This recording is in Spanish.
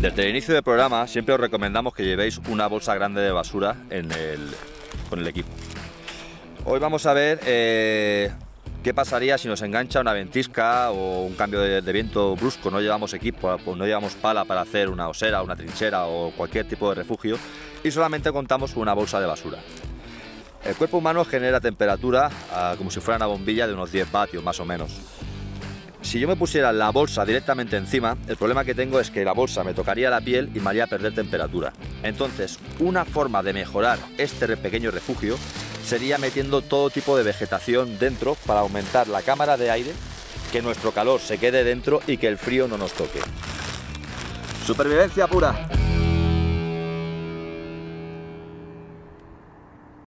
Desde el inicio del programa siempre os recomendamos que llevéis una bolsa grande de basura con el equipo. Hoy vamos a ver eh, qué pasaría si nos engancha una ventisca o un cambio de, de viento brusco. No llevamos equipo, pues no llevamos pala para hacer una osera, una trinchera o cualquier tipo de refugio y solamente contamos con una bolsa de basura. El cuerpo humano genera temperatura ah, como si fuera una bombilla de unos 10 vatios más o menos. Si yo me pusiera la bolsa directamente encima, el problema que tengo es que la bolsa me tocaría la piel y me haría perder temperatura. Entonces, una forma de mejorar este pequeño refugio sería metiendo todo tipo de vegetación dentro para aumentar la cámara de aire, que nuestro calor se quede dentro y que el frío no nos toque. Supervivencia pura.